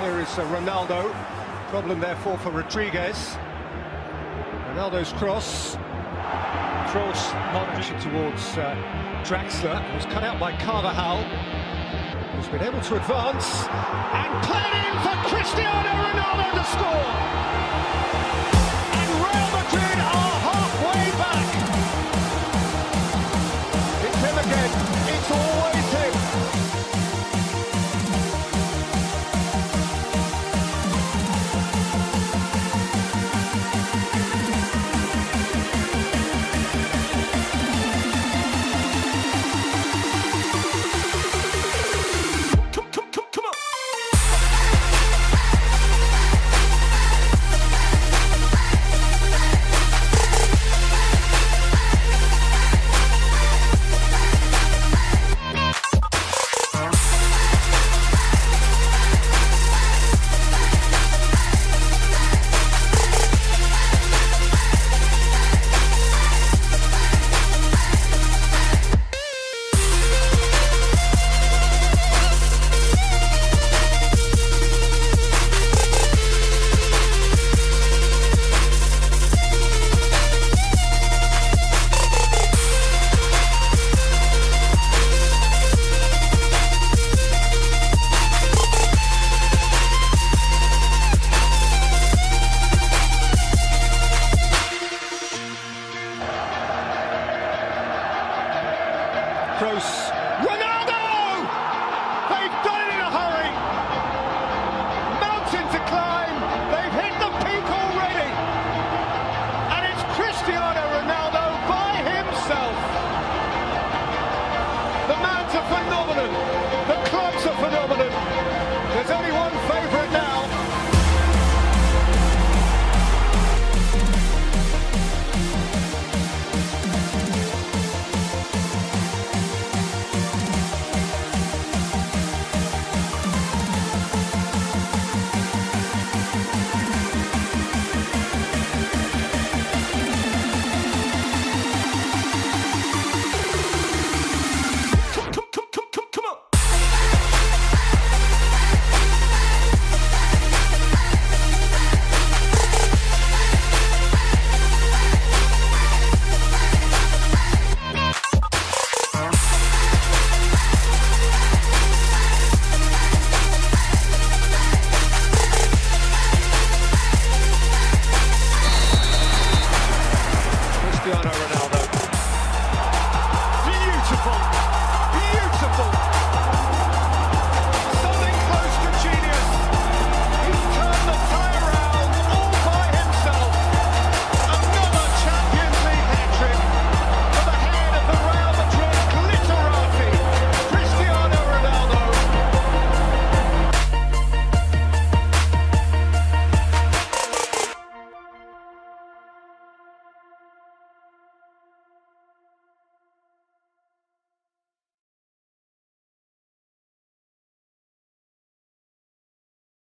Here is uh, Ronaldo. Problem therefore for Rodriguez. Ronaldo's cross. Kroos Modric towards uh, Draxler. It was cut out by Carvajal. Who's been able to advance and played Kroos. Ronaldo! They've done it in a hurry. Mountain to climb. They've hit the peak already. And it's Cristiano Ronaldo by himself. The man's a phenomenon. The club's a phenomenon. There's only one favourite now.